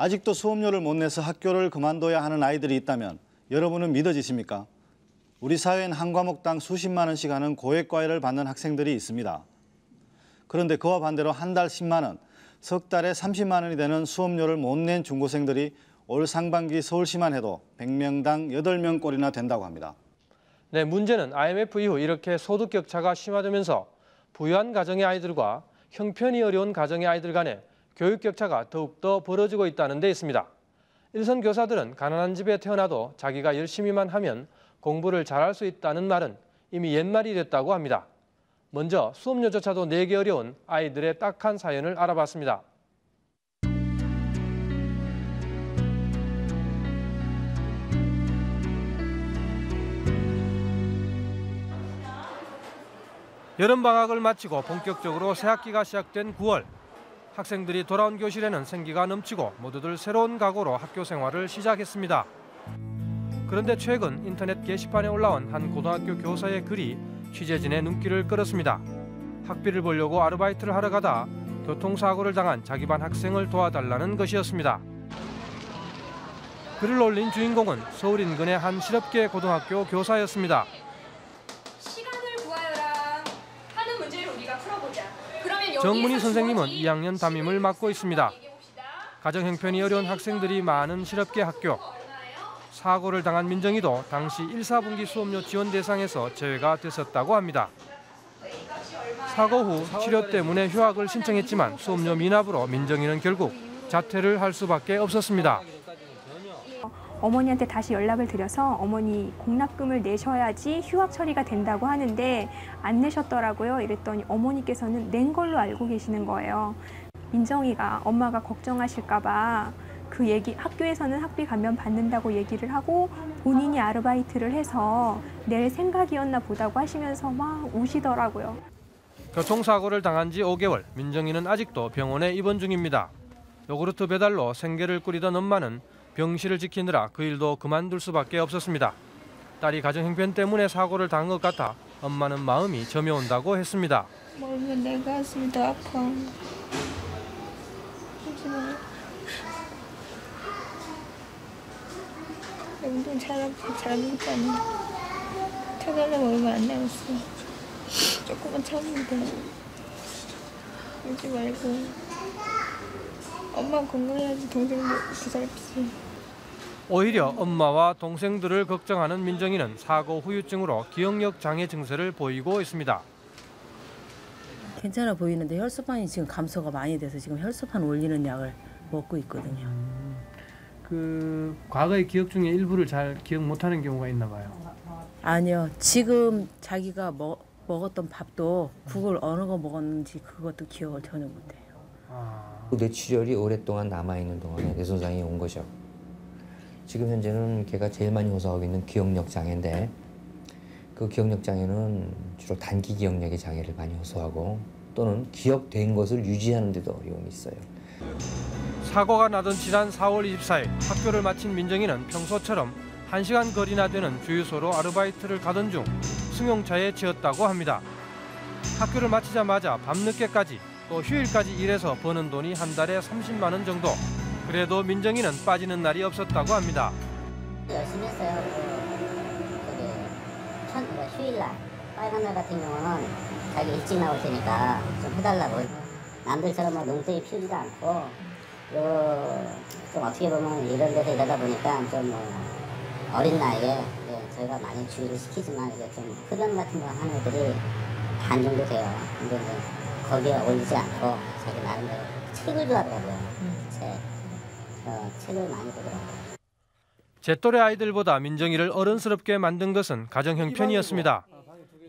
아직도 수업료를 못 내서 학교를 그만둬야 하는 아이들이 있다면 여러분은 믿어지십니까? 우리 사회엔 한 과목당 수십만 원씩 하는 고액 과외를 받는 학생들이 있습니다. 그런데 그와 반대로 한 달 10만 원, 석 달에 30만 원이 되는 수업료를 못 낸 중고생들이 올 상반기 서울시만 해도 100명당 8명 꼴이나 된다고 합니다. 네, 문제는 IMF 이후 이렇게 소득 격차가 심화되면서 부유한 가정의 아이들과 형편이 어려운 가정의 아이들 간의 교육 격차가 더욱더 벌어지고 있다는 데 있습니다. 일선 교사들은 가난한 집에 태어나도 자기가 열심히만 하면 공부를 잘할 수 있다는 말은 이미 옛말이 됐다고 합니다. 먼저 수업료조차도 내기 어려운 아이들의 딱한 사연을 알아봤습니다. 여름 방학을 마치고 본격적으로 새 학기가 시작된 9월 학생들이 돌아온 교실에는 생기가 넘치고 모두들 새로운 각오로 학교 생활을 시작했습니다. 그런데 최근 인터넷 게시판에 올라온 한 고등학교 교사의 글이 취재진의 눈길을 끌었습니다. 학비를 벌려고 아르바이트를 하러 가다 교통사고를 당한 자기 반 학생을 도와달라는 것이었습니다. 글을 올린 주인공은 서울 인근의 한 실업계 고등학교 교사였습니다. 정문희 선생님은 주어진 2학년 담임을 맡고 있습니다. 가정 형편이 어려운 학생들이 많은 실업계 학교. 사고를 당한 민정이도 당시 1, 4분기 수업료 지원 대상에서 제외가 됐었다고 합니다. 사고 후 치료 때문에 휴학을 신청했지만 수업료 미납으로 민정이는 결국 자퇴를 할 수밖에 없었습니다. 어머니한테 다시 연락을 드려서 어머니 공납금을 내셔야지 휴학 처리가 된다고 하는데 안 내셨더라고요. 이랬더니 어머니께서는 낸 걸로 알고 계시는 거예요. 민정이가 엄마가 걱정하실까봐 그 얘기 학교에서는 학비 감면 받는다고 얘기를 하고 본인이 아르바이트를 해서 낼 생각이었나 보다고 하시면서 막 우시더라고요. 교통사고를 당한 지 5개월, 민정이는 아직도 병원에 입원 중입니다. 요구르트 배달로 생계를 꾸리던 엄마는 병실을 지키느라 그 일도 그만둘 수밖에 없었습니다. 딸이 가정 형편 때문에 사고를 당한 것 같아 엄마는 마음이 점여온다고 했습니다. 멀면 내 가슴이 더 아파. 운동 잘하고 잘하니까는 퇴근하려면 얼마 안 남았어. 조금만 참으면 돼. 울지 말고 엄마 건강해야지 동생도 부살지. 오히려 엄마와 동생들을 걱정하는 민정이는 사고 후유증으로 기억력 장애 증세를 보이고 있습니다. 괜찮아 보이는데 혈소판이 지금 감소가 많이 돼서 지금 혈소판 올리는 약을 먹고 있거든요. 그 과거의 기억 중에 일부를 잘 기억 못하는 경우가 있나 봐요. 아니요. 지금 자기가 먹, 먹었던 밥도 국을 어느 거 먹었는지 그것도 기억을 전혀 못해요. 아, 뇌출혈이 오랫동안 남아있는 동안에 뇌손상이 온 거죠. 지금 현재는 걔가 제일 많이 호소하고 있는 기억력 장애인데 그 기억력 장애는 주로 단기 기억력의 장애를 많이 호소하고 또는 기억된 것을 유지하는 데도 어려움이 있어요. 사고가 나던 지난 4월 24일 학교를 마친 민정이는 평소처럼 1시간 거리나 되는 주유소로 아르바이트를 가던 중 승용차에 치였다고 합니다. 학교를 마치자마자 밤늦게까지 또 휴일까지 일해서 버는 돈이 한 달에 30만 원 정도. 그래도 민정이는 빠지는 날이 없었다고 합니다. 열심히 했어요. 그, 저기, 천, 뭐, 휴일날, 빨간 날 같은 경우는 자기 일찍 나올 테니까 좀 해달라고. 남들처럼 뭐 농땡이 피우지도 않고, 그리고 좀 어떻게 보면 이런 데서 일하다 보니까 좀 뭐, 어린 나이에 예, 저희가 많이 주의를 시키지만 이게 좀 흡연 같은 거 하는 애들이 반 정도 돼요. 근데 이제 거기에 올리지 않고 자기 나름대로 책을 좋아하더라고요. 책. 어, 책을 많이 보더라고요. 제 또래 아이들보다 민정이를 어른스럽게 만든 것은 가정 형편이었습니다.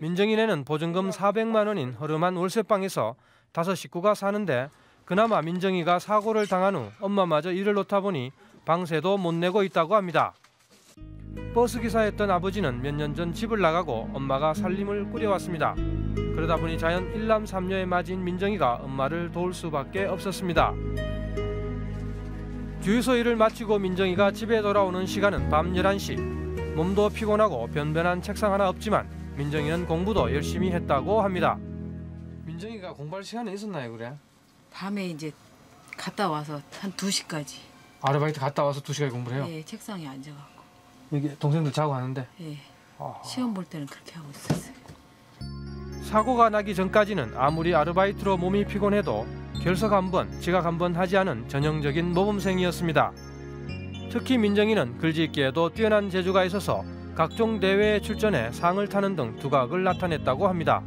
민정이네는 보증금 400만 원인 허름한 월세방에서 다섯 식구가 사는데 그나마 민정이가 사고를 당한 후 엄마마저 일을 놓다 보니 방세도 못 내고 있다고 합니다. 버스 기사였던 아버지는 몇 년 전 집을 나가고 엄마가 살림을 꾸려왔습니다. 그러다 보니 자연 일남 삼녀에 맞은 민정이가 엄마를 도울 수밖에 없었습니다. 주유소 일을 마치고 민정이가 집에 돌아오는 시간은 밤 11시. 몸도 피곤하고 변변한 책상 하나 없지만 민정이는 공부도 열심히 했다고 합니다. 민정이가 공부할 시간이 있었나요, 그래? 밤에 이제 갔다 와서 한 2시까지 아르바이트 갔다 와서 두 시간 공부를 해요. 예, 책상에 앉아갖고. 여기 동생들 자고 하는데 예. 아. 시험 볼 때는 그렇게 하고 있었어요. 사고가 나기 전까지는 아무리 아르바이트로 몸이 피곤해도 결석 한 번, 지각 한번 하지 않은 전형적인 모범생이었습니다. 특히 민정이는 글짓기에도 뛰어난 재주가 있어서 각종 대회에 출전해 상을 타는 등 두각을 나타냈다고 합니다.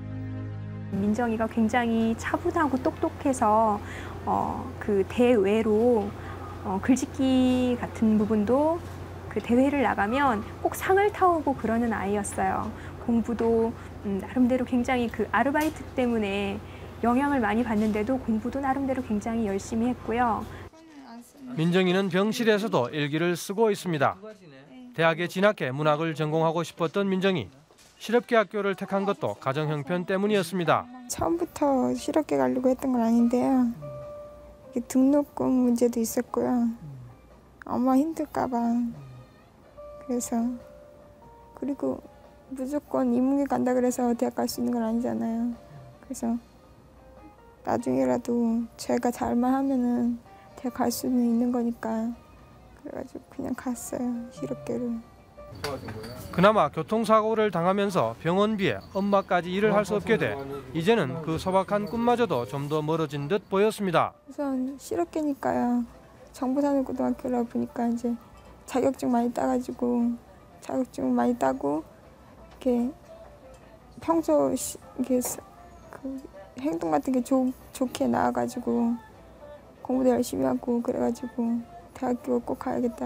민정이가 굉장히 차분하고 똑똑해서 어, 그 대외로 어, 글짓기 같은 부분도 그 대회를 나가면 꼭 상을 타오고 그러는 아이였어요. 공부도 음, 나름대로 굉장히 그 아르바이트 때문에 영향을 많이 받는데도 공부도 나름대로 굉장히 열심히 했고요. 민정이는 병실에서도 일기를 쓰고 있습니다. 대학에 진학해 문학을 전공하고 싶었던 민정이 실업계 학교를 택한 것도 가정 형편 때문이었습니다. 처음부터 실업계 가려고 했던 건 아닌데요. 등록금 문제도 있었고요. 엄마 힘들까 봐. 그래서 그리고 무조건 인문계 간다 그래서 대학 갈 수 있는 건 아니잖아요. 그래서 나중에라도 제가 잘만 하면은 대학 갈 수는 있는 거니까 그래가지고 그냥 갔어요 실업계를. 그나마 교통사고를 당하면서 병원비에 엄마까지 일을 할 수 없게 돼 이제는 그 소박한 꿈마저도 좀 더 멀어진 듯 보였습니다. 우선 실업계니까요. 정보산업고등학교라 보니까 이제 자격증 많이 따가지고 자격증 많이 따고 이렇게 평소 시, 이게 스- 그 행동 같은 게 좋, 좋게 나와가지고 공부도 열심히 하고 그래가지고 대학교 꼭 가야겠다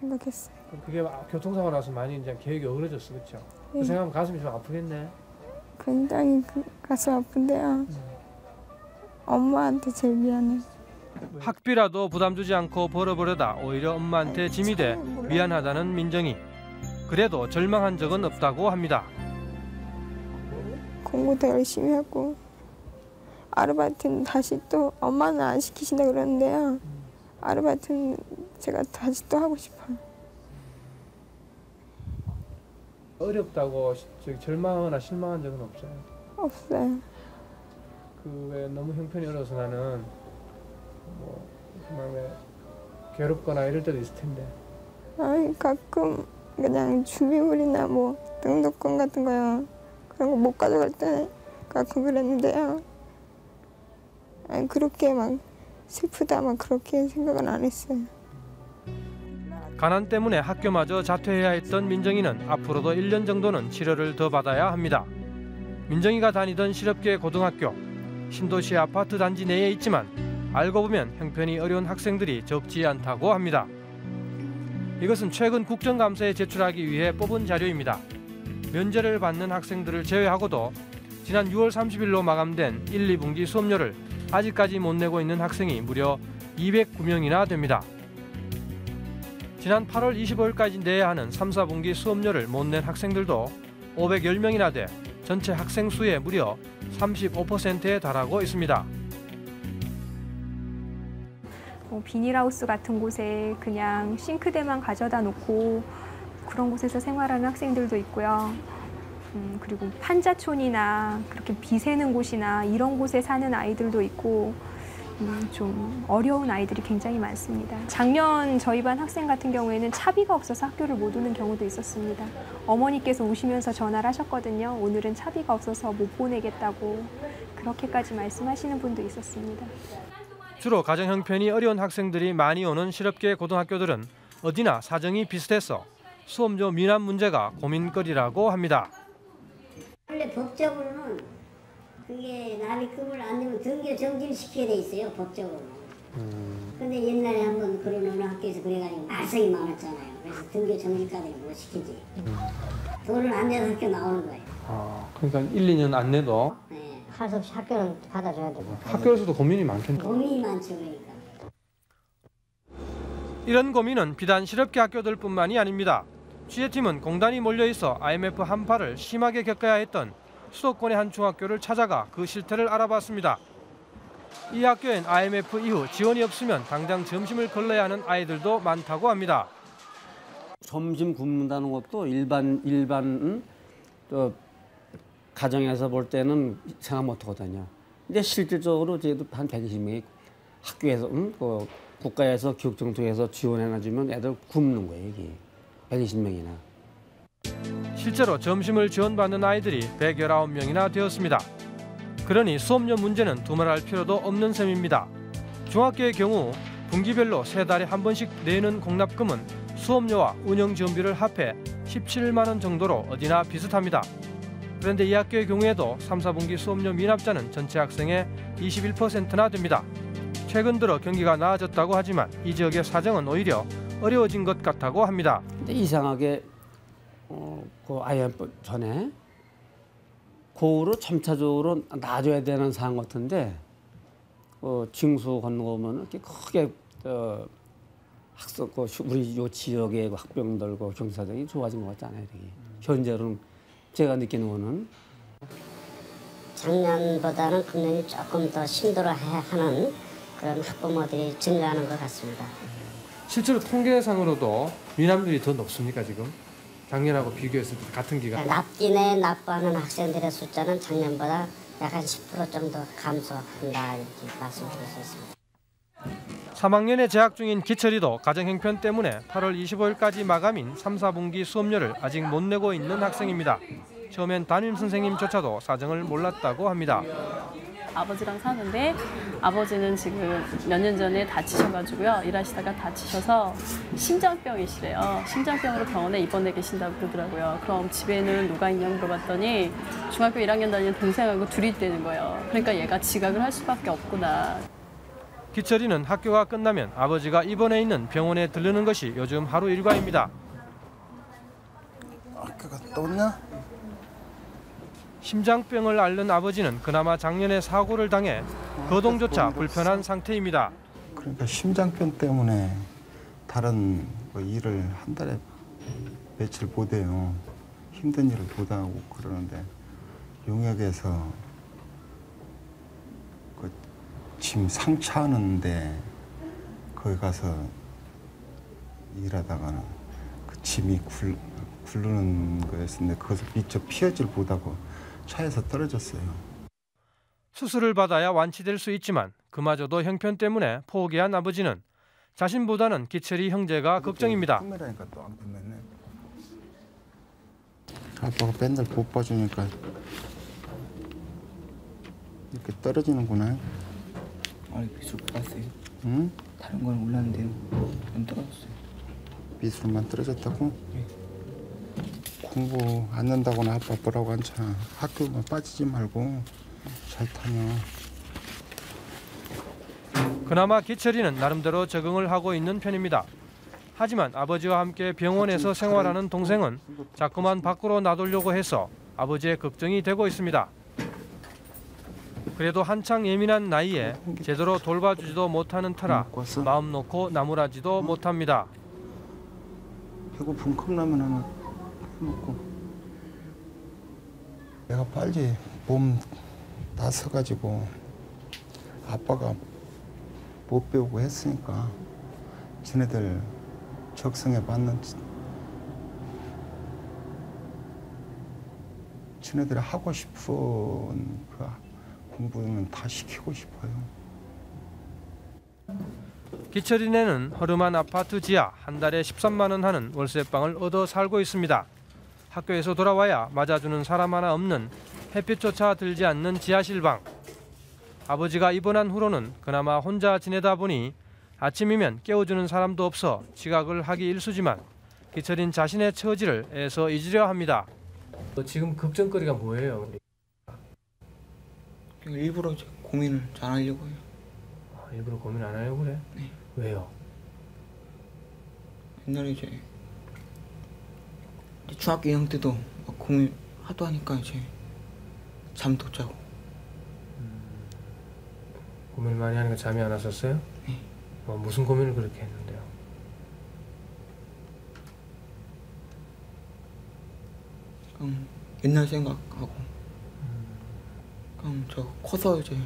생각했어요. 그게 교통사고 나서 많이 이제 계획이 어그러졌어, 그렇죠? 네. 생각하면 가슴이 좀 아프겠네. 굉장히 그 가슴 아픈데요. 엄마한테 제일 미안해. 학비라도 부담 주지 않고 벌어버려다 오히려 엄마한테 짐이 돼 미안하다는 민정이. 그래도 절망한 적은 없다고 합니다. 공부도 열심히 하고 아르바이트는 다시 또 엄마는 안 시키신다 그러는데요. 아르바이트는 제가 다시 또 하고 싶어요. 어렵다고 절망하거나 실망한 적은 없어요. 없어요. 그 왜 너무 형편이 어려서 나는 뭐왜 괴롭거나 이럴 때도 있을 텐데. 아니 가끔 그냥 준비물이나 뭐 등록금 같은 거요. 그런 거 못 가져갈 때 가끔 그랬는데요. 아니 그렇게 막 슬프다 막 그렇게 생각은 안 했어요. 가난 때문에 학교마저 자퇴해야 했던 민정이는 앞으로도 1년 정도는 치료를 더 받아야 합니다. 민정이가 다니던 실업계 고등학교 신도시 아파트 단지 내에 있지만 알고 보면 형편이 어려운 학생들이 적지 않다고 합니다. 이것은 최근 국정감사에 제출하기 위해 뽑은 자료입니다. 면제를 받는 학생들을 제외하고도 지난 6월 30일로 마감된 1, 2분기 수업료를 아직까지 못 내고 있는 학생이 무려 209명이나 됩니다. 지난 8월 25일까지 내야 하는 3, 4분기 수업료를 못 낸 학생들도 510명이나 돼 전체 학생 수의 무려 35%에 달하고 있습니다. 뭐 비닐하우스 같은 곳에 그냥 싱크대만 가져다 놓고 그런 곳에서 생활하는 학생들도 있고요. 음, 그리고 판자촌이나 그렇게 비 새는 곳이나 이런 곳에 사는 아이들도 있고 음, 좀 어려운 아이들이 굉장히 많습니다. 작년 저희 반 학생 같은 경우에는 차비가 없어서 학교를 못 오는 경우도 있었습니다. 어머니께서 우시면서 전화를 하셨거든요. 오늘은 차비가 없어서 못 보내겠다고 그렇게까지 말씀하시는 분도 있었습니다. 주로 가정 형편이 어려운 학생들이 많이 오는 실업계 고등학교들은 어디나 사정이 비슷해서 수업료 미납 문제가 고민거리라고 합니다. 법적으로는 그게 납입금을 안 내면 등교 정지시켜야 돼 있어요 법적으로. 근데 옛날에 한번 그런 어느 학교에서 그래가지고 말썽이 많았잖아요. 그래서 등교 정지까지 못 시키지. 돈을 안 내서 학교 나오는 거예요. 아, 그러니까 1, 2년 안 내도 네. 할수 없이 학교는 받아줘야 되고. 학교에서도 고민이 많겠네. 고민이 많죠 그러니까. 이런 고민은 비단 실업계 학교들뿐만이 아닙니다. 취재팀은 공단이 몰려있어 IMF 한파를 심하게 겪어야 했던 수도권의 한 중학교를 찾아가 그 실태를 알아봤습니다. 이 학교엔 IMF 이후 지원이 없으면 당장 점심을 걸러야 하는 아이들도 많다고 합니다. 점심 굶는다는 것도 일반 일반 음? 또 가정에서 볼 때는 생각 못 하거든요. 근데 실질적으로 저희도 한 120명이 학교에서 음? 그 국가에서 교육정통에서 지원해놔주면 애들 굶는 거예요 이게 120명이나. 실제로 점심을 지원받는 아이들이 119명이나 되었습니다. 그러니 수업료 문제는 두말할 필요도 없는 셈입니다. 중학교의 경우 분기별로 세 달에 한 번씩 내는 공납금은 수업료와 운영 지원비를 합해 17만 원 정도로 어디나 비슷합니다. 그런데 이 학교의 경우에도 3, 4분기 수업료 미납자는 전체 학생의 21%나 됩니다. 최근 들어 경기가 나아졌다고 하지만 이 지역의 사정은 오히려 어려워진 것 같다고 합니다. 이상하게 어, 그 IMF 전에 고우로 점차적으로 놔줘야 되는 상황 같은데 어, 징수 건너오면 이렇게 크게 어, 학생 그 슈- 우리 요 지역의 그 학병들 그 경사들이 좋아진 것 같지 않아요. 되게. 현재로는 제가 느끼는 거는 작년보다는 금년이 조금 더 힘들어하는 그런 학부모들이 증가하는 것 같습니다. 실제로 통계상으로도 미남들이 더 높습니까 지금? 작년하고 비교했을 때 같은 기간. 납기 내 납부하는 학생들의 숫자는 작년보다 약 한 10% 정도 감소한다 이렇게 말씀드릴 수 있습니다. 3학년에 재학 중인 기철이도 가정 형편 때문에 8월 25일까지 마감인 3, 4분기 수업료를 아직 못 내고 있는 학생입니다. 처음엔 담임 선생님조차도 사정을 몰랐다고 합니다. 아버지랑 사는데 아버지는 지금 몇 년 전에 다치셔가지고요. 일하시다가 다치셔서 심장병이시래요. 심장병으로 병원에 입원해 계신다고 그러더라고요. 그럼 집에는 누가 있냐고 물어봤더니 중학교 1학년 다니는 동생하고 둘이 있다는 거예요. 그러니까 얘가 지각을 할 수밖에 없구나. 기철이는 학교가 끝나면 아버지가 입원해 있는 병원에 들르는 것이 요즘 하루 일과입니다. 학교 갔다 왔냐? 심장병을 앓는 아버지는 그나마 작년에 사고를 당해 거동조차 불편한 상태입니다. 그러니까 심장병 때문에 다른 뭐 일을 한 달에 며칠 못 해요. 힘든 일을 못 하고 그러는데 용역에서 그 짐 상차하는데 거기 가서 일하다가는 그 짐이 굴, 굴르는 거였는데 거기서 미처 피하질 못하고 차에서 떨어졌어요. 수술을 받아야 완치될 수 있지만 그마저도 형편 때문에 포기한 아버지는 자신보다는 기철이 형제가 걱정입니다. 카메라니까 또안 붙네. 아빠가 맨날 못 봐주니까 이렇게 떨어지는구나. 아니 미술 못 봤어요. 응? 다른 건 올랐는데요. 좀 떨어졌어요. 미술만 떨어졌다고? 공부 안 된다고는 아빠 뭐라고 않잖아. 학교만 빠지지 말고 잘 타냐. 그나마 기철이는 나름대로 적응을 하고 있는 편입니다. 하지만 아버지와 함께 병원에서 생활하는 동생은 자꾸만 밖으로 놔두려고 해서 아버지의 걱정이 되고 있습니다. 그래도 한창 예민한 나이에 제대로 돌봐주지도 못하는 터라 마음 놓고 나무라지도 못합니다. 배고픈 컵라면 하나 먹고. 내가 빨리 몸 나서가지고 아빠가 못 배우고 했으니까 지네들 적성에 맞는 지네들이 하고 싶은 그 공부는 다 시키고 싶어요. 기철이네는 허름한 아파트 지하 한 달에 13만 원 하는 월세방을 얻어 살고 있습니다. 학교에서 돌아와야 맞아주는 사람 하나 없는 햇빛조차 들지 않는 지하실 방. 아버지가 입원한 후로는 그나마 혼자 지내다 보니 아침이면 깨워주는 사람도 없어 지각을 하기 일쑤지만 기철인 자신의 처지를 애써 잊으려 합니다. 지금 걱정거리가 뭐예요? 일부러 고민을 잘 하려고 해요. 일부러 고민 안 하려고 그래? 네. 왜요? 옛날에 이제 중학교 2학년 때도 막 고민 하도 하니까 이제 잠도 못 자고 고민 많이 하니까 잠이 안 왔었어요? 네. 어, 무슨 고민을 그렇게 했는데요? 그냥 옛날 생각하고 그냥 저 커서 이제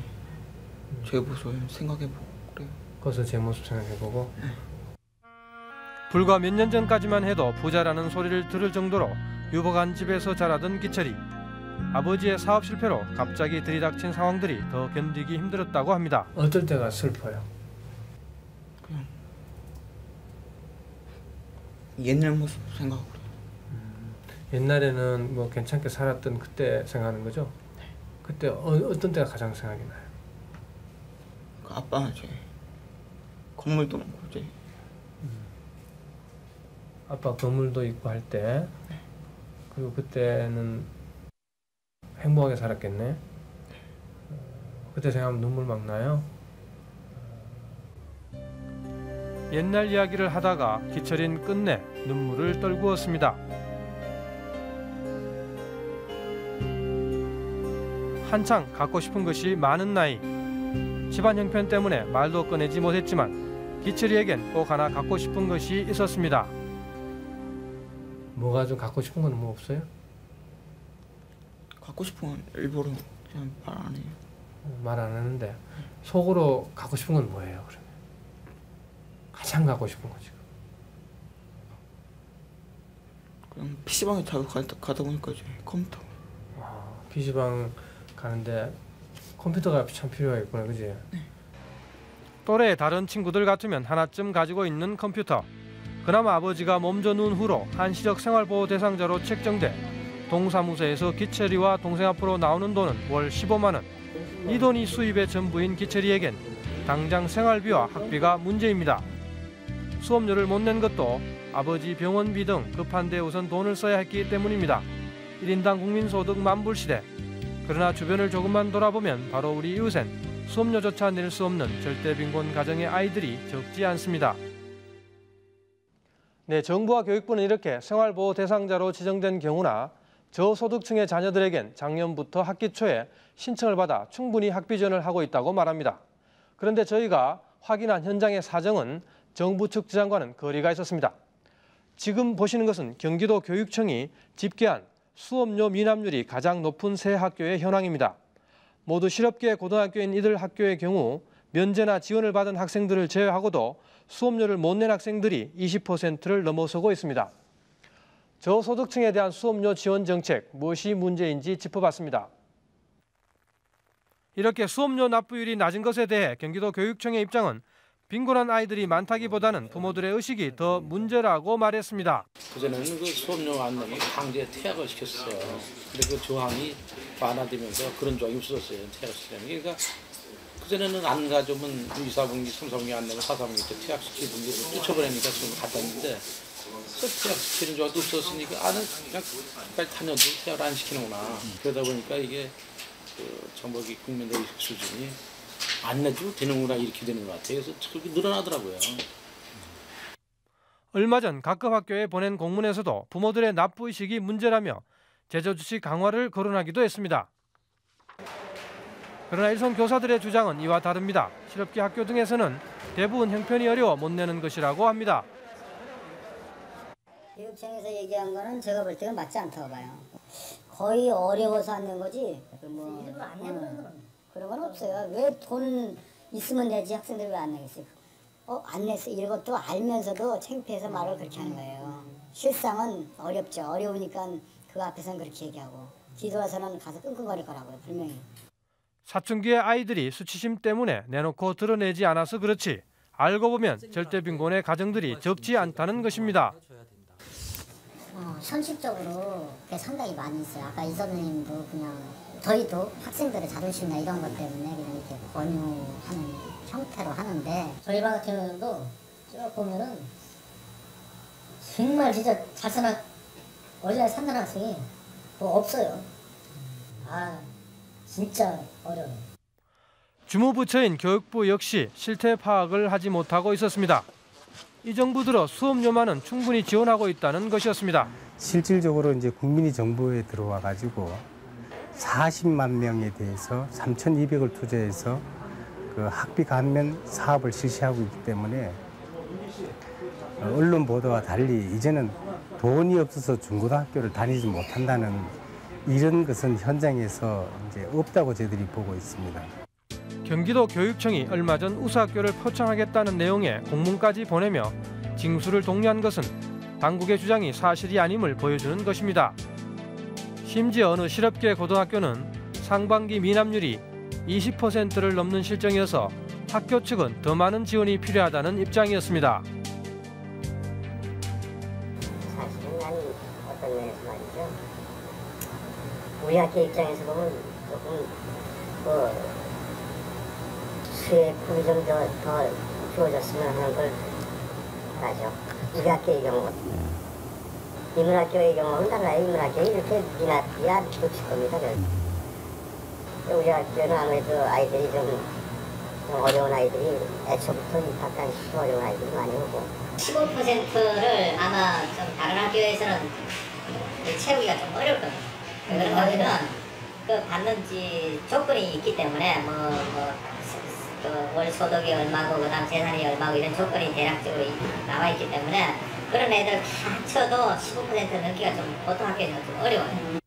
제 모습을 생각해보고 그래요. 커서 제 모습 생각해보고 불과 몇 년 전까지만 해도 부자라는 소리를 들을 정도로 유복한 집에서 자라던 기철이 아버지의 사업 실패로 갑자기 들이닥친 상황들이 더 견디기 힘들었다고 합니다. 어떨 때가 슬퍼요? 그냥 옛날 모습 생각하고 그래요. 옛날에는 뭐 괜찮게 살았던 그때 생각하는 거죠? 그때 어, 어떤 때가 가장 생각이 나요? 그 이제 건물도 많고 이제 아빠 건물도 있고 할 때 그리고 그때는 행복하게 살았겠네. 어, 그때 생각하면 눈물 막 나요. 옛날 이야기를 하다가 기철인 끝내 눈물을 떨구었습니다. 한창 갖고 싶은 것이 많은 나이. 집안 형편 때문에 말도 꺼내지 못했지만 기철이에겐 꼭 하나 갖고 싶은 것이 있었습니다. 뭐가 좀 갖고 싶은 건 뭐 없어요? 갖고 싶은 건 일부러 그냥 말 안 해요. 말 안 하는데 속으로 갖고 싶은 건 뭐예요? 그러면 가장 갖고 싶은 거 지금. 그냥 PC방에 자주 가다, 가다 보니까 이제 컴퓨터 아, PC방 가는데 컴퓨터가 참 필요하겠구나, 그지? 또래 다른 친구들 같으면 하나쯤 가지고 있는 컴퓨터. 그나마 아버지가 몸져 누운 후로 한시적 생활보호 대상자로 책정돼 동사무소에서 기철이와 동생 앞으로 나오는 돈은 월 15만 원. 이 돈이 수입의 전부인 기철이에겐 당장 생활비와 학비가 문제입니다. 수업료를 못 낸 것도 아버지 병원비 등 급한 데 우선 돈을 써야 했기 때문입니다. 1인당 국민소득 만불 시대. 그러나 주변을 조금만 돌아보면 바로 우리 이웃엔 수업료조차 낼 수 없는 절대 빈곤 가정의 아이들이 적지 않습니다. 네, 정부와 교육부는 이렇게 생활보호 대상자로 지정된 경우나 저소득층의 자녀들에겐 작년부터 학기 초에 신청을 받아 충분히 학비 지원을 하고 있다고 말합니다. 그런데 저희가 확인한 현장의 사정은 정부 측 주장과는 거리가 있었습니다. 지금 보시는 것은 경기도 교육청이 집계한 수업료 미납률이 가장 높은 세 학교의 현황입니다. 모두 실업계 고등학교인 이들 학교의 경우 면제나 지원을 받은 학생들을 제외하고도 수업료를 못 낸 학생들이 20%를 넘어서고 있습니다. 저소득층에 대한 수업료 지원 정책 무엇이 문제인지 짚어봤습니다. 이렇게 수업료 납부율이 낮은 것에 대해 경기도 교육청의 입장은 빈곤한 아이들이 많다기보다는 부모들의 의식이 더 문제라고 말했습니다. 그전에는 그 수업료 안 내면 강제 퇴학을 시켰어요. 근데 그 조항이 완화되면서 그런 조항이 없어졌어요. 퇴학 게. 그러니까 그전에는 안 가져오면 2, 4분기, 3, 4분기 안 내고 4, 4분기 때 퇴학시키고 쫓아버리니까 지금 갔다는데 그 퇴학시키는 조항도 없었으니까 아는 그냥 끝까지 다녀도 퇴학을 안 시키는구나. 그러다 보니까 이게 그 정부의 국민들 의식 수준이 안 내도 되는구나 이렇게 되는 것 같아요. 그래서 그렇게 늘어나더라고요. 얼마 전 각급 학교에 보낸 공문에서도 부모들의 납부 의식이 문제라며 제저 조치 강화를 거론하기도 했습니다. 그러나 일선 교사들의 주장은 이와 다릅니다. 실업계 학교 등에서는 대부분 형편이 어려워 못 내는 것이라고 합니다. 교육청에서 얘기한 거는 제가 볼 때는 맞지 않다고 봐요. 거의 어려워서 안 낸 거지. 뭐 어, 그런 건 없어요. 왜 돈 있으면 내지 학생들 왜 안 내겠어요? 어, 안 냈어. 이것도 알면서도 창피해서 말을 그렇게 하는 거예요. 실상은 어렵죠. 어려우니까 그 앞에서는 그렇게 얘기하고 뒤돌아서는 가서 끙끙거릴 거라고요. 분명히. 사춘기의 아이들이 수치심 때문에 내놓고 드러내지 않아서 그렇지 알고 보면 절대 빈곤의 가정들이 적지 않다는 것입니다. 어, 현실적으로 상당히 많이 있어요. 아까 이 선생님도 그냥 저희도 학생들의 자존심이나 이런 것 때문에 그냥 이렇게 권유하는 형태로 하는데 저희 반 같은 경우도 쭉 보면은 정말 진짜 잘 사는 어린아이 산다는 학생이 뭐 없어요. 아 진짜 어려워요. 주무부처인 교육부 역시 실태 파악을 하지 못하고 있었습니다. 이 정부 들어 수업료만은 충분히 지원하고 있다는 것이었습니다. 실질적으로 이제 국민이 정부에 들어와 가지고 40만 명에 대해서 3,200을 투자해서 그 학비 감면 사업을 실시하고 있기 때문에 언론 보도와 달리 이제는 돈이 없어서 중고등학교를 다니지 못한다는 이런 것은 현장에서 이제 없다고 저희들이 보고 있습니다. 경기도 교육청이 얼마 전 우수학교를 표창하겠다는 내용의 공문까지 보내며 징수를 독려한 것은 당국의 주장이 사실이 아님을 보여주는 것입니다. 심지어 어느 실업계 고등학교는 상반기 미납률이 20%를 넘는 실정이어서 학교 측은 더 많은 지원이 필요하다는 입장이었습니다. 우리 학교 입장에서 보면 조금 뭐 수혜품이 좀더 더 주어졌으면 하는 걸 바라죠. 우리 학교의 경우 인문학교의 경우는 달라요. 인문학교는 이렇게 미나 미나 놓칠 겁니다. 그래서. 우리 학교는 아무래도 아이들이 좀, 좀 어려운 아이들이 애초부터 입학한 어려운 아이들이 많이 오고 15%를 아마 좀 다른 학교에서는 채우기가 좀 어려울 겁니다. 그런 거기는 그 받는지 조건이 있기 때문에 뭐, 뭐뭐월 소득이 얼마고 그 다음 재산이 얼마고 이런 조건이 대략적으로 이- 나와 있기 때문에 그런 애들 다 합쳐도 15% 넣기가 좀 보통 학교에서는 좀 어려워요.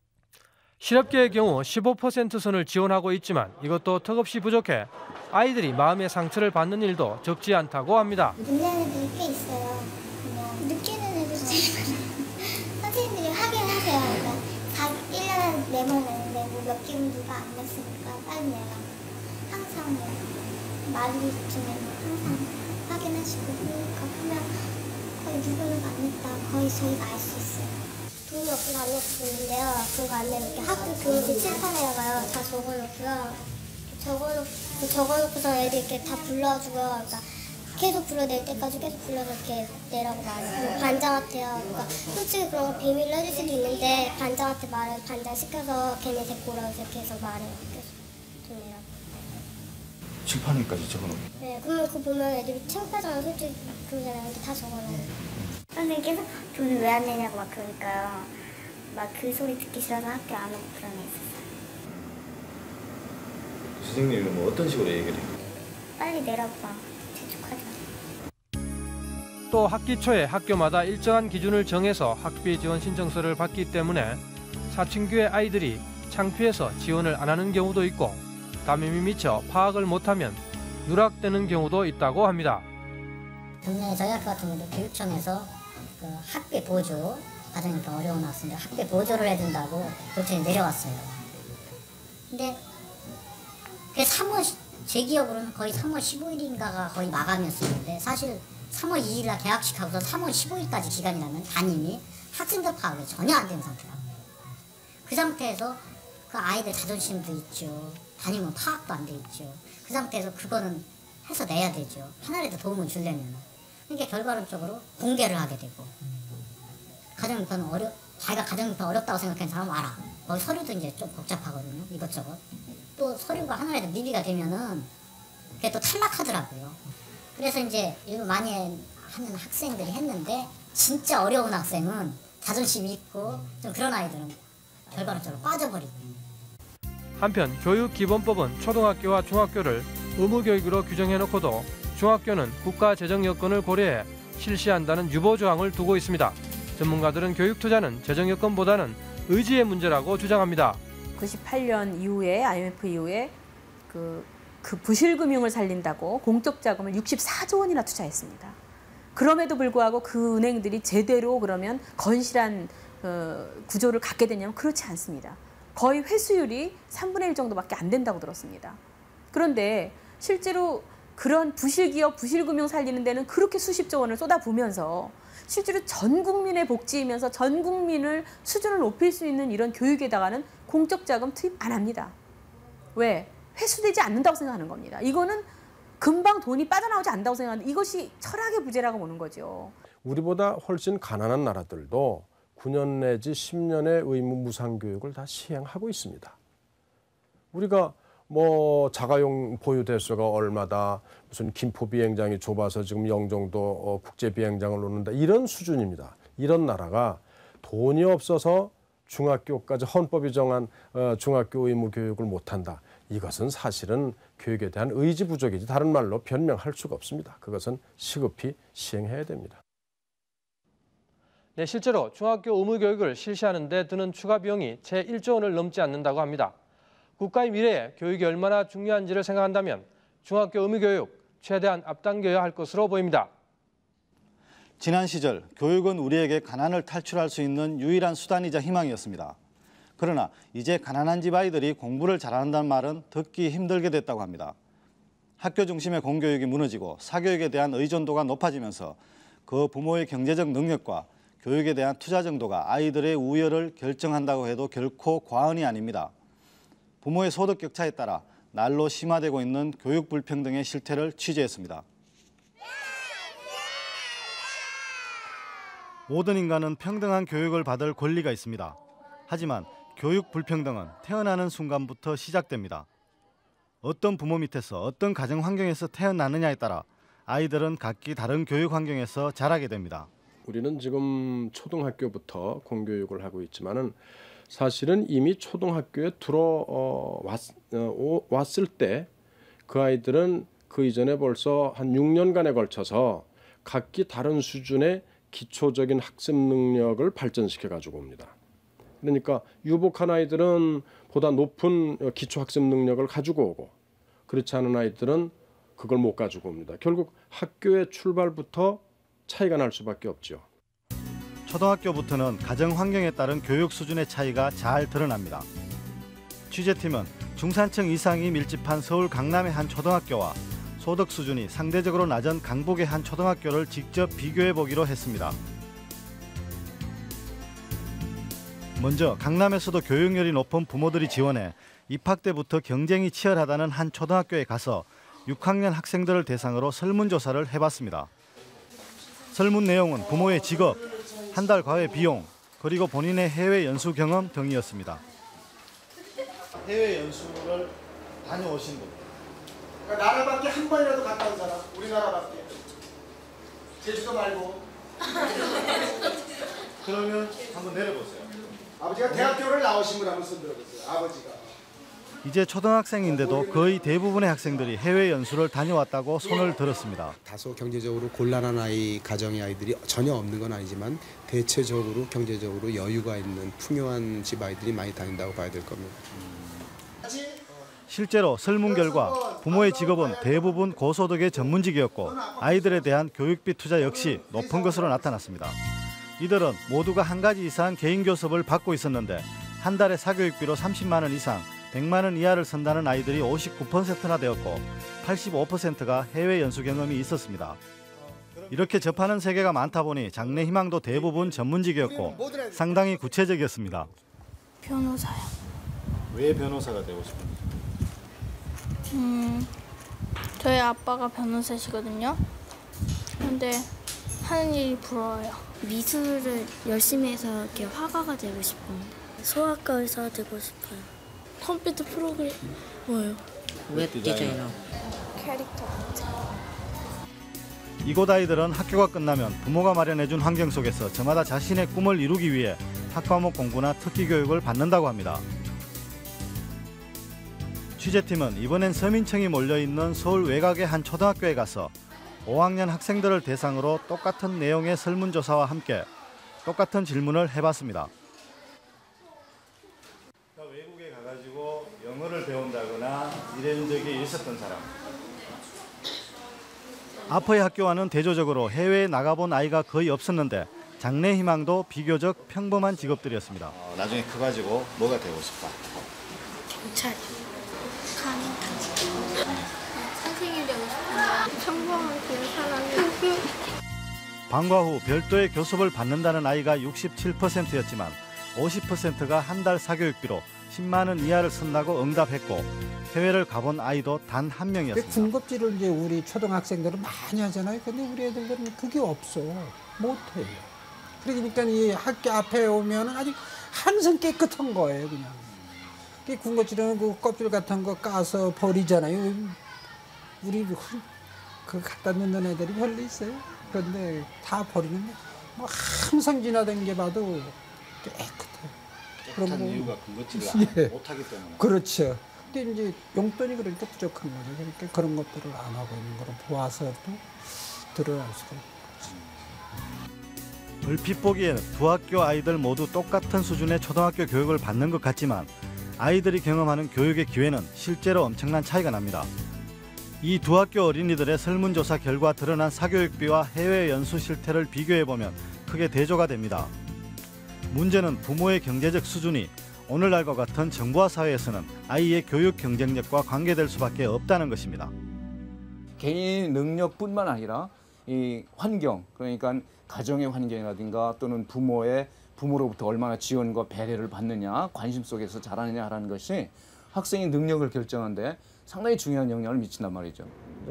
실업계의 경우 15% 선을 지원하고 있지만 이것도 턱없이 부족해 아이들이 마음의 상처를 받는 일도 적지 않다고 합니다. 문제는 애들이 꽤 있어요. 그냥 느끼는 애들 제일 많아요. 선생님들이 하긴 하세요. 그러니까 다 1년에 네번 내는데 뭐몇 개는 누가 안 냈으니까 빨리 내라. 항상 뭐 말이 있으면 항상 확인하시고 그러니까 그러면 거의 누구는 안 냈다. 거의 저희가 알 수 있어요. 돈이 없어서 안 있는데요. 그거 안 이렇게 학교 교육이 칠판에다가요. 다 적어놓고요. 적어놓고, 적어놓고서 애들 이렇게 다 불러주고요. 그러니까 계속 불러낼 때까지 계속 불러서 이렇게 내라고 말해요. 반장한테요. 그러니까 솔직히 그런 거 비밀로 해줄 수도 있는데 반장한테 말을 반장 시켜서 걔네 데리고 오라고 이렇게 해서 말해요. 계속 돈 내라고. 칠판에까지 적어놓고. 네, 그러면 그거 보면 애들이 창피하잖아요. 솔직히 그러잖아요. 근데 다 적어놔요. 선생님 계속 돈을 왜 안 내냐고 막 그러니까요. 막 그 소리 듣기 싫어서 학교 안 오고 그런 애 있었어요. 선생님은 뭐 어떤 식으로 얘기를 해요? 빨리 내라고 막. 또 학기 초에 학교마다 일정한 기준을 정해서 학비 지원 신청서를 받기 때문에 사춘기의 아이들이 창피해서 지원을 안 하는 경우도 있고 담임이 미쳐 파악을 못하면 누락되는 경우도 있다고 합니다. 작년에 저희 학교 같은 경우도 교육청에서 그 학비 보조 더 어려운 학생들 학비 보조를 해준다고 교육청이 내려왔어요. 근데 그 3월 제 기억으로는 거의 3월 15일인가가 거의 마감이었었는데 사실 3월 2일 날 개학식 하고서 3월 15일까지 기간이라면 담임이 학생들 파악이 전혀 안 된 상태라고. 그 상태에서 그 아이들 자존심도 있죠. 담임은 파악도 안 돼 있죠. 그 상태에서 그거는 해서 내야 되죠. 하나라도 도움을 주려면. 그러니까 결과론적으로 공개를 하게 되고 가정교육은 어려 자기가 가정교육 어렵다고 생각하는 사람 와라. 거기 서류도 이제 좀 복잡하거든요. 이것저것. 또 서류가 하나라도 미비가 되면은 그게 또 탈락하더라고요. 그래서 이제 이거 많이 하는 학생들이 했는데 진짜 어려운 학생은 자존심이 있고 좀 그런 아이들은 결과론적으로 빠져버리고 한편 교육기본법은 초등학교와 중학교를 의무교육으로 규정해놓고도 중학교는 국가 재정 여건을 고려해 실시한다는 유보 조항을 두고 있습니다. 전문가들은 교육 투자는 재정 여건보다는 의지의 문제라고 주장합니다. 98년 이후에 IMF 이후에 그, 그 부실금융을 살린다고 공적 자금을 64조 원이나 투자했습니다. 그럼에도 불구하고 그 은행들이 제대로 그러면 건실한 어, 구조를 갖게 되냐면 그렇지 않습니다. 거의 회수율이 3분의 1 정도밖에 안 된다고 들었습니다. 그런데 실제로 그런 부실기업, 부실금융 살리는 데는 그렇게 수십조 원을 쏟아부으면서 실제로 전 국민의 복지이면서 전 국민을 수준을 높일 수 있는 이런 교육에다가는 공적 자금 투입 안 합니다. 왜? 회수되지 않는다고 생각하는 겁니다. 이거는 금방 돈이 빠져나오지 않는다고 생각하는데 이것이 철학의 부재라고 보는 거죠. 우리보다 훨씬 가난한 나라들도 9년 내지 10년의 의무 무상 교육을 다 시행하고 있습니다. 우리가 뭐 자가용 보유 대수가 얼마다 무슨 김포 비행장이 좁아서 지금 영종도 어, 국제 비행장을 놓는다 이런 수준입니다. 이런 나라가 돈이 없어서 중학교까지 헌법이 정한 어, 중학교 의무 교육을 못한다. 이것은 사실은 교육에 대한 의지 부족이지 다른 말로 변명할 수가 없습니다. 그것은 시급히 시행해야 됩니다. 네, 실제로 중학교 의무 교육을 실시하는 데 드는 추가 비용이 채 1조 원을 넘지 않는다고 합니다. 국가의 미래에 교육이 얼마나 중요한지를 생각한다면 중학교 의무 교육 최대한 앞당겨야 할 것으로 보입니다. 지난 시절 교육은 우리에게 가난을 탈출할 수 있는 유일한 수단이자 희망이었습니다. 그러나 이제 가난한 집 아이들이 공부를 잘한다는 말은 듣기 힘들게 됐다고 합니다. 학교 중심의 공교육이 무너지고 사교육에 대한 의존도가 높아지면서 그 부모의 경제적 능력과 교육에 대한 투자 정도가 아이들의 우열을 결정한다고 해도 결코 과언이 아닙니다. 부모의 소득 격차에 따라 날로 심화되고 있는 교육 불평등의 실태를 취재했습니다. 모든 인간은 평등한 교육을 받을 권리가 있습니다. 하지만 교육 불평등은 태어나는 순간부터 시작됩니다. 어떤 부모 밑에서 어떤 가정 환경에서 태어나느냐에 따라 아이들은 각기 다른 교육 환경에서 자라게 됩니다. 우리는 지금 초등학교부터 공교육을 하고 있지만은 사실은 이미 초등학교에 들어 왔, 왔을 때그 아이들은 그 이전에 벌써 한 6년간에 걸쳐서 각기 다른 수준의 기초적인 학습 능력을 발전시켜 가지고 옵니다. 그러니까 유복한 아이들은 보다 높은 기초 학습 능력을 가지고 오고 그렇지 않은 아이들은 그걸 못 가지고 옵니다. 결국 학교의 출발부터 차이가 날 수밖에 없죠. 초등학교부터는 가정 환경에 따른 교육 수준의 차이가 잘 드러납니다. 취재팀은 중산층 이상이 밀집한 서울 강남의 한 초등학교와 소득 수준이 상대적으로 낮은 강북의 한 초등학교를 직접 비교해 보기로 했습니다. 먼저 강남에서도 교육열이 높은 부모들이 지원해 입학 때부터 경쟁이 치열하다는 한 초등학교에 가서 6학년 학생들을 대상으로 설문조사를 해봤습니다. 설문 내용은 부모의 직업, 한 달 과외 비용, 그리고 본인의 해외 연수 경험 등이었습니다. 해외 연수를 다녀오신 분. 그러니까 나라 밖에 한 번이라도 갔다 온 사람, 우리나라 밖에. 제주도 말고. 그러면 한번 내려보세요. 아버지가 대학교를 나오신 분 한번 손 들어보세요. 아버지가. 이제 초등학생인데도 거의 대부분의 학생들이 해외 연수를 다녀왔다고 손을 들었습니다. 다소 경제적으로 곤란한 아이 가정의 아이들이 전혀 없는 건 아니지만 대체적으로 경제적으로 여유가 있는 풍요한 집 아이들이 많이 다닌다고 봐야 될 겁니다. 실제로 설문 결과 부모의 직업은 대부분 고소득의 전문직이었고 아이들에 대한 교육비 투자 역시 높은 것으로 나타났습니다. 이들은 모두가 한 가지 이상 개인 교습을 받고 있었는데 한 달에 사교육비로 30만 원 이상, 100만 원 이하를 쓴다는 아이들이 59%나 되었고 85%가 해외 연수 경험이 있었습니다. 이렇게 접하는 세계가 많다 보니 장래 희망도 대부분 전문직이었고 상당히 구체적이었습니다. 변호사요. 왜 변호사가 되고 싶은지? 음, 저희 아빠가 변호사시거든요. 근데 하는 일이 부러워요. 미술을 열심히 해서 이렇게 화가가 되고 싶습니다. 소아과 의사 되고 싶어요. 컴퓨터 프로그래머요. 웹 디자이너. 캐릭터. 이곳 아이들은 학교가 끝나면 부모가 마련해준 환경 속에서 저마다 자신의 꿈을 이루기 위해 학과목 공부나 특기 교육을 받는다고 합니다. 취재팀은 이번엔 서민층이 몰려있는 서울 외곽의 한 초등학교에 가서 5학년 학생들을 대상으로 똑같은 내용의 설문조사와 함께 똑같은 질문을 해봤습니다. 외국에 가가지고 영어를 배운다거나 이런 적이 있었던 사람. 아퍼의 학교와는 대조적으로 해외에 나가본 아이가 거의 없었는데 장래 희망도 비교적 평범한 직업들이었습니다. 나중에 커가지고 뭐가 되고 싶다? 경찰. 방과 후 별도의 교습을 받는다는 아이가 67%였지만 50%가 한 달 사교육비로 10만 원 이하를 쓴다고 응답했고 해외를 가본 아이도 단 한 명이었습니다. 군급질을 이제 우리 초등학생들은 많이 하잖아요. 근데 우리 애들은 그게 없어. 못해요. 그러니까 이 학교 앞에 오면은 아주 한성 깨끗한 거예요, 그냥. 그 군것질은 그 껍질 같은 거 까서 버리잖아요. 우리 그- 그 갖다 놓는 애들이 별로 있어요. 그런데 다 버리는 거. 뭐 항상 지나다니게 봐도 깨끗해. 깨끗한 이유가 군것질을 예. 못하기 때문에. 그렇죠. 근데 이제 용돈이 그러니까 부족한 거죠. 그러니까 그런 것들을 안 하고 있는 거를 보아서도 드러날 수가 있죠. 얼핏 보기에는 두 학교 아이들 모두 똑같은 수준의 초등학교 교육을 받는 것 같지만 아이들이 경험하는 교육의 기회는 실제로 엄청난 차이가 납니다. 이 두 학교 어린이들의 설문조사 결과 드러난 사교육비와 해외 연수 실태를 비교해 보면 크게 대조가 됩니다. 문제는 부모의 경제적 수준이 오늘날과 같은 정부와 사회에서는 아이의 교육 경쟁력과 관계될 수밖에 없다는 것입니다. 개인 능력뿐만 아니라 이 환경 그러니까 가정의 환경이라든가 또는 부모의 부모로부터 얼마나 지원과 배려를 받느냐, 관심 속에서 자라느냐 하는 것이 학생의 능력을 결정하는데 상당히 중요한 영향을 미친단 말이죠.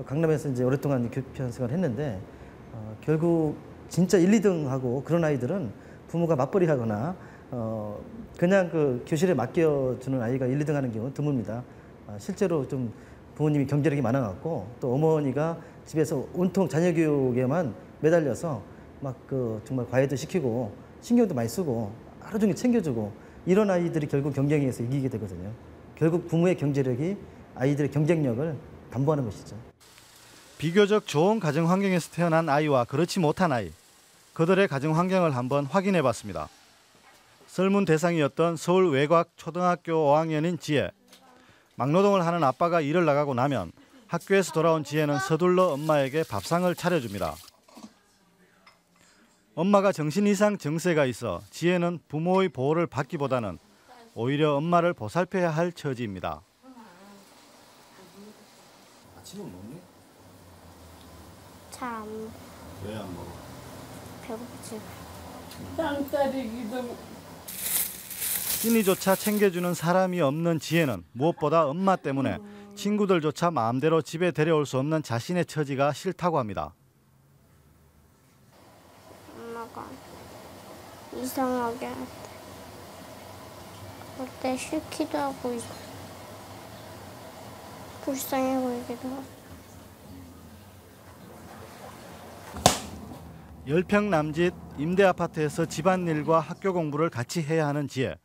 강남에서 이제 오랫동안 교편 생활을 했는데 어, 결국 진짜 1, 2등 하고 그런 아이들은 부모가 맞벌이 하거나 어, 그냥 그 교실에 맡겨주는 아이가 1, 2등 하는 경우는 드뭅니다. 아, 실제로 좀 부모님이 경제력이 많아갖고 또 어머니가 집에서 온통 자녀 교육에만 매달려서 막 그 정말 과외도 시키고 신경도 많이 쓰고 하루 종일 챙겨주고 이런 아이들이 결국 경쟁에서 이기게 되거든요. 결국 부모의 경제력이 아이들의 경쟁력을 담보하는 것이죠. 비교적 좋은 가정 환경에서 태어난 아이와 그렇지 못한 아이, 그들의 가정 환경을 한번 확인해 봤습니다. 설문 대상이었던 서울 외곽 초등학교 5학년인 지혜. 막노동을 하는 아빠가 일을 나가고 나면 학교에서 돌아온 지혜는 서둘러 엄마에게 밥상을 차려줍니다. 엄마가 정신 이상 증세가 있어 지혜는 부모의 보호를 받기보다는 오히려 엄마를 보살펴야 할 처지입니다. 아침은 먹니? 잘 안 먹어. 왜 안 먹어? 배고프지. 땅따리기도 끼니조차 챙겨주는 사람이 없는 지혜는 무엇보다 엄마 때문에 친구들조차 마음대로 집에 데려올 수 없는 자신의 처지가 싫다고 합니다. 엄마가 이상하게 할 때. 그때 싫기도 하고 불쌍해 보이기도 하고. 열평 남짓 임대 아파트에서 집안일과 학교 공부를 같이 해야 하는 지혜.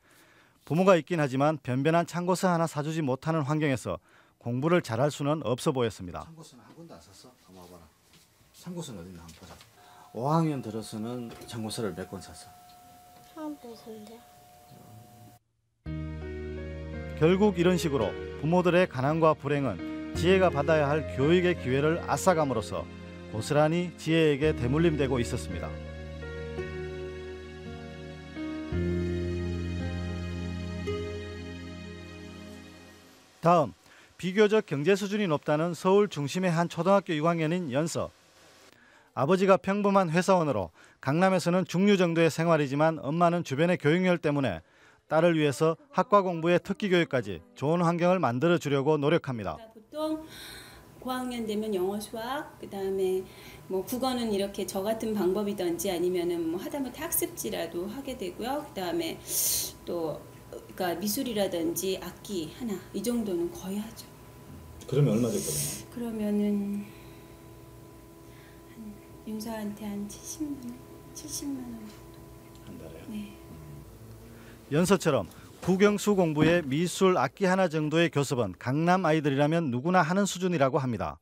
부모가 있긴 하지만 변변한 참고서 하나 사주지 못하는 환경에서 공부를 잘할 수는 없어 보였습니다. 참고서는 한 권도 안 썼어? 한번 봐봐라. 참고서는 어디 있나 한번 보자. 5학년 들어서는 참고서를 몇 권 샀어? 처음 뵈서인데요. 결국 이런 식으로 부모들의 가난과 불행은 지혜가 받아야 할 교육의 기회를 앗아감으로써 고스란히 지혜에게 대물림되고 있었습니다. 다음 비교적 경제 수준이 높다는 서울 중심의 한 초등학교 6학년인 연서. 아버지가 평범한 회사원으로 강남에서는 중류 정도의 생활이지만 엄마는 주변의 교육열 때문에 딸을 위해서 학과 공부에 특기 교육까지 좋은 환경을 만들어 주려고 노력합니다. 보통 고학년 되면 영어, 수학, 그다음에 뭐 국어는 이렇게 저 같은 방법이든지 아니면은 뭐 하다못해 학습지라도 하게 되고요. 그다음에 또 그러니까 미술이라든지 악기 하나 이 정도는 거의 하죠. 그러면 얼마 줬거든요? 그러면은 한 윤서한테 한 70만 원, 70만 원. 연서처럼 국영수 공부에 미술 악기 하나 정도의 교습은 강남 아이들이라면 누구나 하는 수준이라고 합니다.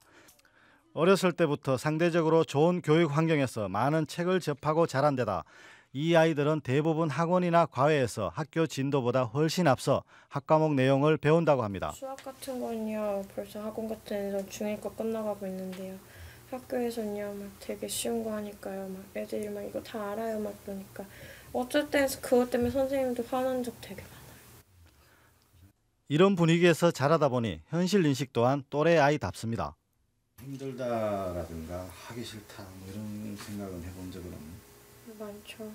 어렸을 때부터 상대적으로 좋은 교육 환경에서 많은 책을 접하고 자란 데다 이 아이들은 대부분 학원이나 과외에서 학교 진도보다 훨씬 앞서 학과목 내용을 배운다고 합니다. 수학 같은 건요 벌써 학원 같은 데서 중1 거 끝나가고 있는데요 학교에서는요 막 되게 쉬운 거 하니까요 막 애들이 막 이거 다 알아요 막 그러니까 때 그것 때문에 선생님도 화난 적 되게 많아요 이런 분위기에서 자라다 보니 현실 인식 또한 또래 아이답습니다. 힘들다라든가 하기 싫다 뭐 이런 생각은 해본 적은 없나요? 많죠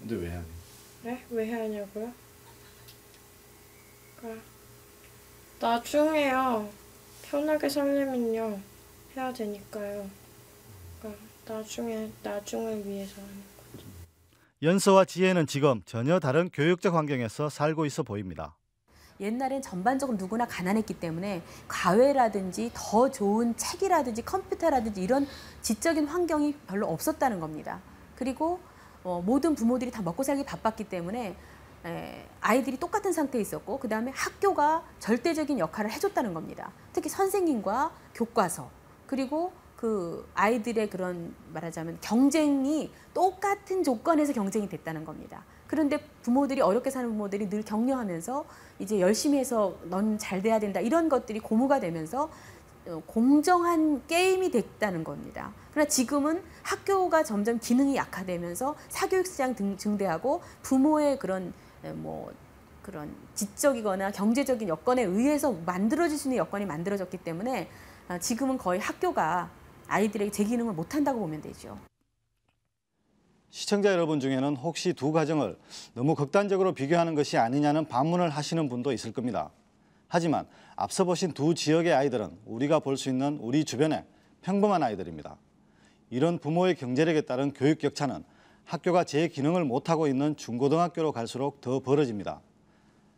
근데 왜 하니? 네? 왜 해야 하냐고요? 그러니까 나중에요 편하게 살려면요 해야 되니까요 그러니까 나중에 나중을 위해서 하는 연서와 지혜는 지금 전혀 다른 교육적 환경에서 살고 있어 보입니다. 옛날엔 전반적으로 누구나 가난했기 때문에 과외라든지 더 좋은 책이라든지 컴퓨터라든지 이런 지적인 환경이 별로 없었다는 겁니다. 그리고 어, 모든 부모들이 다 먹고 살기 바빴기 때문에 에, 아이들이 똑같은 상태에 있었고 그 다음에 학교가 절대적인 역할을 해줬다는 겁니다. 특히 선생님과 교과서 그리고 그 아이들의 그런 말하자면 경쟁이 똑같은 조건에서 경쟁이 됐다는 겁니다. 그런데 부모들이 어렵게 사는 부모들이 늘 격려하면서 이제 열심히 해서 넌 잘 돼야 된다 이런 것들이 고무가 되면서 어, 공정한 게임이 됐다는 겁니다. 그러나 지금은 학교가 점점 기능이 약화되면서 사교육 시장 등 증대하고 부모의 그런 에, 뭐 그런 지적이거나 경제적인 여건에 의해서 만들어질 수 있는 여건이 만들어졌기 때문에 아, 지금은 거의 학교가 아이들에게 제 기능을 못한다고 보면 되죠. 시청자 여러분 중에는 혹시 두 가정을 너무 극단적으로 비교하는 것이 아니냐는 반문을 하시는 분도 있을 겁니다. 하지만 앞서 보신 두 지역의 아이들은 우리가 볼 수 있는 우리 주변의 평범한 아이들입니다. 이런 부모의 경제력에 따른 교육 격차는 학교가 제 기능을 못하고 있는 중고등학교로 갈수록 더 벌어집니다.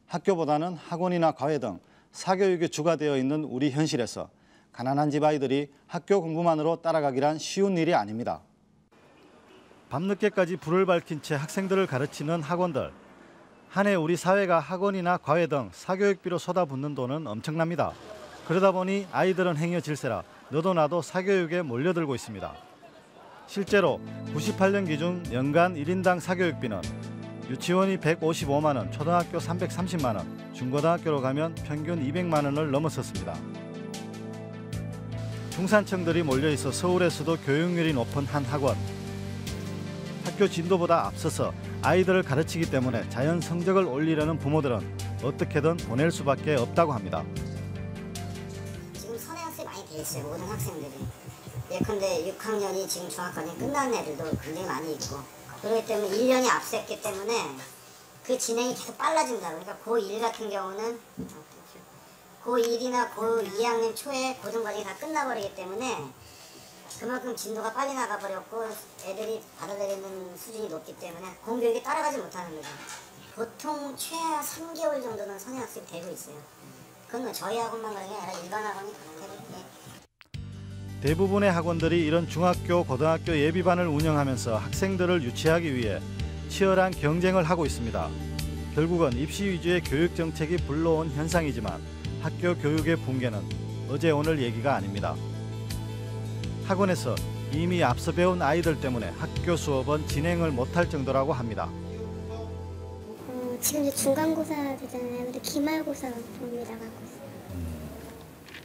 학교보다는 학원이나 과외 등 사교육에 주가 되어 있는 우리 현실에서 가난한 집 아이들이 학교 공부만으로 따라가기란 쉬운 일이 아닙니다. 밤늦게까지 불을 밝힌 채 학생들을 가르치는 학원들. 한 해 우리 사회가 학원이나 과외 등 사교육비로 쏟아붓는 돈은 엄청납니다. 그러다 보니 아이들은 행여 질세라 너도 나도 사교육에 몰려들고 있습니다. 실제로 98년 기준 연간 1인당 사교육비는 유치원이 155만 원, 초등학교 330만 원, 중고등학교로 가면 평균 200만 원을 넘어섰습니다. 중산층들이 몰려 있어 서울에서도 교육률이 높은 한 학원. 학교 진도보다 앞서서 아이들을 가르치기 때문에 자연 성적을 올리려는 부모들은 어떻게든 보낼 수밖에 없다고 합니다. 지금 선행학습이 많이 돼 있어요 모든 학생들이 예컨대 6학년이 지금 중학교는 끝난 애들도 굉장히 많이 있고 그렇기 때문에 1년이 앞섰기 때문에 그 진행이 계속 빨라진다 그러니까 고1 같은 경우는 고1이나 고2학년 초에 고등과정이 다 끝나버리기 때문에 그만큼 진도가 빨리 나가버렸고 애들이 받아들이는 수준이 높기 때문에 공교육이 따라가지 못하는 거죠. 보통 최하 3개월 정도는 선행학습이 되고 있어요. 그건 뭐 저희 학원만 그런 게 아니라 일반 학원이 그렇게 대부분의 학원들이 이런 중학교, 고등학교 예비반을 운영하면서 학생들을 유치하기 위해 치열한 경쟁을 하고 있습니다. 결국은 입시 위주의 교육 정책이 불러온 현상이지만 학교 교육의 붕괴는 어제 오늘 얘기가 아닙니다. 학원에서 이미 앞서 배운 아이들 때문에 학교 수업은 진행을 못할 정도라고 합니다. 어, 지금 이제 중간고사 되잖아요. 근데 기말고사 봅니다 있어요.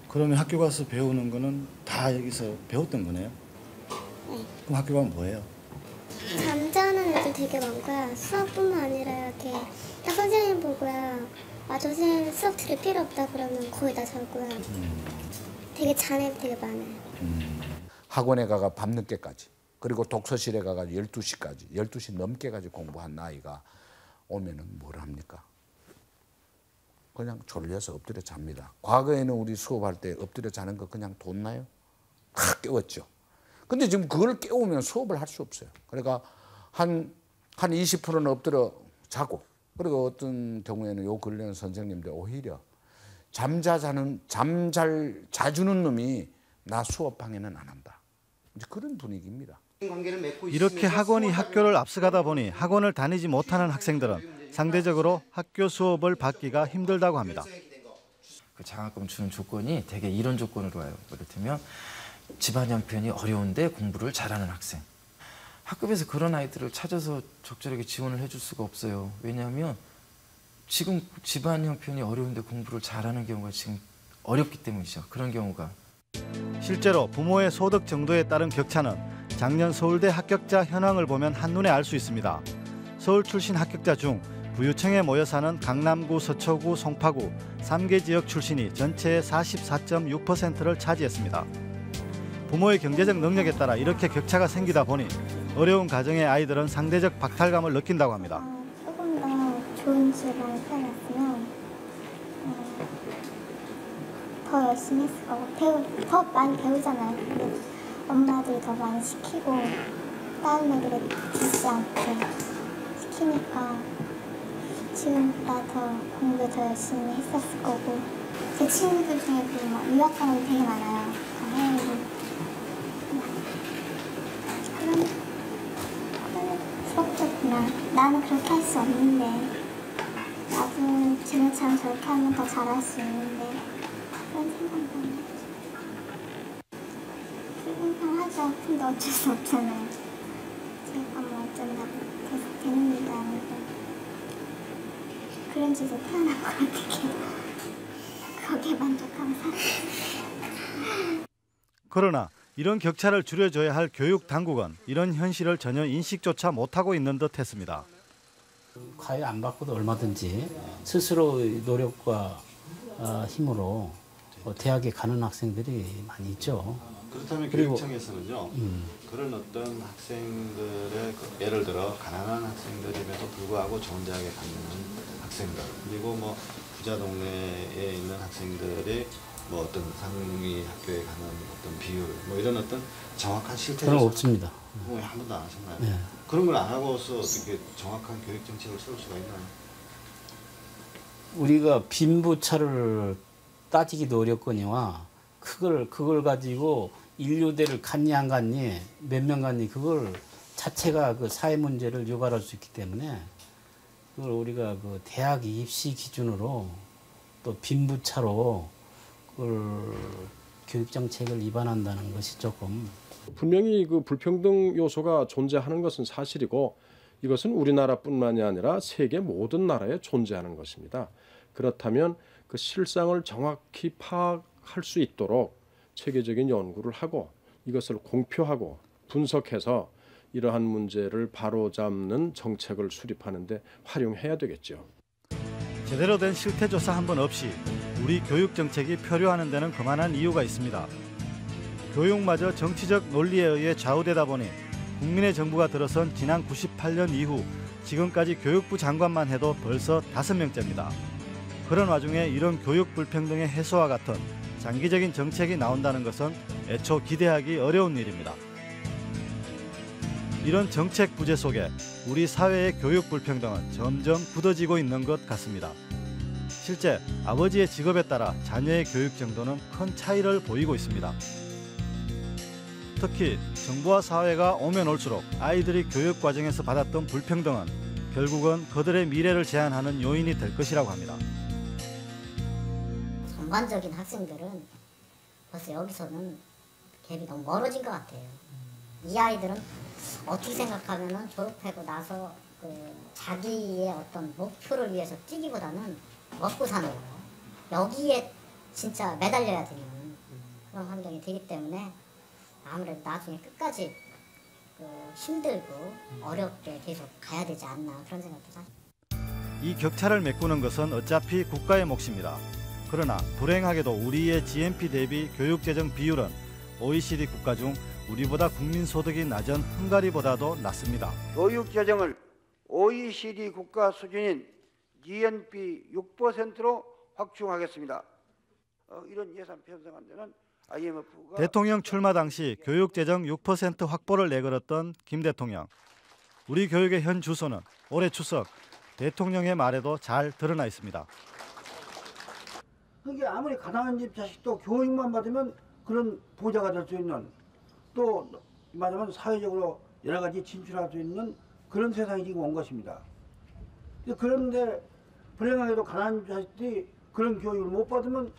그러면 학교 가서 배우는 거는 다 여기서 배웠던 거네요? 네. 그럼 학교 가면 뭐예요? 잠자는 애들 되게 많고요. 수업뿐만 아니라 이렇게 딱 선생님 보고요. 아, 저 선생님 수업 들을 필요 없다 그러면 거의 다 자고요. 되게 잔 애들 되게 많아요. 학원에 가가 밤늦게까지 그리고 독서실에 가가 12시까지 12시 넘게까지 공부한 나이가 오면은 뭘 합니까? 그냥 졸려서 엎드려 잡니다. 과거에는 우리 수업할 때 엎드려 자는 거 그냥 뒀나요? 다 깨웠죠. 근데 지금 그걸 깨우면 수업을 할 수 없어요. 그러니까 한, 한 20%는 엎드려 자고 그리고 어떤 경우에는 요 근래는 선생님들 오히려 잠자자는 잠 잘 자주는 놈이 나 수업 방해는 안 한다. 이제 그런 분위기입니다. 이렇게 학원이 학교를 앞서가다 보니 학원을 다니지 못하는 학생들은 상대적으로 학교 수업을 받기가 힘들다고 합니다. 그 장학금 주는 조건이 되게 이런 조건으로 와요. 이를테면 집안 형편이 어려운데 공부를 잘하는 학생. 학급에서 그런 아이들을 찾아서 적절하게 지원을 해줄 수가 없어요. 왜냐하면 지금 집안 형편이 어려운데 공부를 잘하는 경우가 지금 어렵기 때문이죠. 그런 경우가. 실제로 부모의 소득 정도에 따른 격차는 작년 서울대 합격자 현황을 보면 한눈에 알 수 있습니다. 서울 출신 합격자 중 부유층에 모여 사는 강남구, 서초구, 송파구 3개 지역 출신이 전체의 44.6%를 차지했습니다. 부모의 경제적 능력에 따라 이렇게 격차가 생기다 보니 어려운 가정의 아이들은 상대적 박탈감을 느낀다고 합니다. 조금 더 좋은 집안에 태어났으면 어, 더 열심히 했을 거고 배우, 더 많이 배우잖아요. 엄마들이 더 많이 시키고 다른 애들이 듣지 않게 시키니까 지금보다 더 공부 더 열심히 했었을 거고 제 친구들 중에도 막 유학 가는 되게 많아요. 다 해외로. 그런 부럽겠구나. 나는 그렇게 할 수 없는데 나도 쟤네처럼 저렇게 하면 더 잘할 수 있는데 그런 생각도 안 하죠. 생각하죠. 근데 어쩔 수 없잖아요. 제가 뭐 어쩐다고 계속 되는 일도 아니고 그런 짓에 태어난 거 어떻게 거기에 만족하고 살아요. 그러나 이런 격차를 줄여줘야 할 교육 당국은 이런 현실을 전혀 인식조차 못하고 있는 듯했습니다. 과외 안 받고도 얼마든지 스스로의 노력과 어, 힘으로 어, 대학에 가는 학생들이 많이 있죠. 그렇다면 그리고- 교육청에서는요 음. 그런 어떤 학생들의 그 예를 들어 가난한 학생들임에도 불구하고 좋은 대학에 가는 학생들 그리고 뭐 부자 동네에 있는 학생들이 뭐 어떤 상위 학교에 가는 어떤 비율 뭐 이런 어떤 정확한 실태 그런 거 없습니다. 뭐 한 번도 안 하셨나요? 네. 그런 걸 안 하고서 어떻게 정확한 교육 정책을 세울 수가 있나요? 우리가 빈부차를 따지기도 어렵거니와 그걸 그걸 가지고 인류대를 갔니 안 갔니 몇 명 갔니 그걸 자체가 그 사회 문제를 유발할 수 있기 때문에 그걸 우리가 그 대학 입시 기준으로 또 빈부차로 교육 정책을 위반한다는 것이 조금 분명히 그 불평등 요소가 존재하는 것은 사실이고 이것은 우리나라뿐만이 아니라 세계 모든 나라에 존재하는 것입니다. 그렇다면 그 실상을 정확히 파악할 수 있도록 체계적인 연구를 하고 이것을 공표하고 분석해서 이러한 문제를 바로잡는 정책을 수립하는데 활용해야 되겠죠. 제대로 된 실태 조사 한 번 없이 우리 교육 정책이 표류하는 데는 그만한 이유가 있습니다. 교육마저 정치적 논리에 의해 좌우되다 보니 국민의 정부가 들어선 지난 98년 이후 지금까지 교육부 장관만 해도 벌써 다섯 명째입니다. 그런 와중에 이런 교육 불평등의 해소와 같은 장기적인 정책이 나온다는 것은 애초 기대하기 어려운 일입니다. 이런 정책 부재 속에 우리 사회의 교육 불평등은 점점 굳어지고 있는 것 같습니다. 실제 아버지의 직업에 따라 자녀의 교육 정도는 큰 차이를 보이고 있습니다. 특히 정부와 사회가 오면 올수록 아이들이 교육 과정에서 받았던 불평등은 결국은 그들의 미래를 제한하는 요인이 될 것이라고 합니다. 전반적인 학생들은 벌써 여기서는 갭이 너무 멀어진 것 같아요. 이 아이들은 어떻게 생각하면은 졸업하고 나서 그 자기의 어떤 목표를 위해서 뛰기보다는 먹고 사는 거 여기에 진짜 매달려야 되는 그런 환경이 되기 때문에 아무래도 나중에 끝까지 그 힘들고 어렵게 계속 가야 되지 않나 그런 생각도 사실. 이 격차를 메꾸는 것은 어차피 국가의 몫입니다. 그러나 불행하게도 우리의 GNP 대비 교육 재정 비율은 OECD 국가 중 우리보다 국민 소득이 낮은 헝가리보다도 낮습니다. 교육 재정을 OECD 국가 수준인 GNP 6%로 확충하겠습니다. 어, 이런 예산 편성안되는 IMF가 대통령 출마 당시 교육 재정 6% 확보를 내걸었던 김 대통령. 우리 교육의 현 주소는 올해 추석 대통령의 말에도 잘 드러나 있습니다. 그게 아무리 가난한 집 자식도 교육만 받으면 그런 보좌가 될 수 있는 또 말하면 사회적으로 여러 가지 진출할 수 있는 그런 세상이 지금 온 것입니다. 그런데 불행하게도 가난한 자식들이 그런 교육을 못 받으면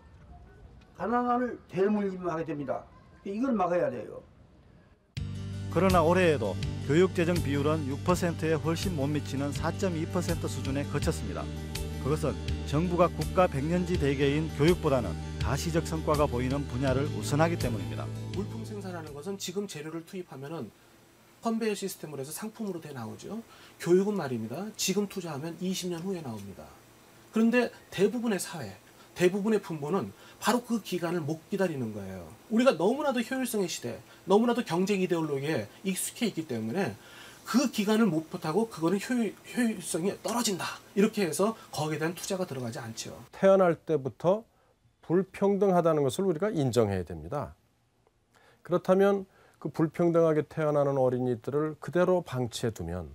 가난을 대물림하게 됩니다. 이걸 막아야 돼요. 그러나 올해에도 교육 재정 비율은 6%에 훨씬 못 미치는 4.2% 수준에 그쳤습니다. 그것은 정부가 국가 백년지 대계인 교육보다는 가시적 성과가 보이는 분야를 우선하기 때문입니다. 물품 생산하는 것은 지금 재료를 투입하면은 컨베이어 시스템으로 해서 상품으로 돼 나오죠. 교육은 말입니다. 지금 투자하면 20년 후에 나옵니다. 그런데 대부분의 사회, 대부분의 분모는 바로 그 기간을 못 기다리는 거예요. 우리가 너무나도 효율성의 시대, 너무나도 경쟁 이데올로기에 익숙해 있기 때문에 그 기간을 못 보타고 그거는 효율, 효율성이 떨어진다. 이렇게 해서 거기에 대한 투자가 들어가지 않죠. 태어날 때부터 불평등하다는 것을 우리가 인정해야 됩니다. 그렇다면 그 불평등하게 태어나는 어린이들을 그대로 방치해 두면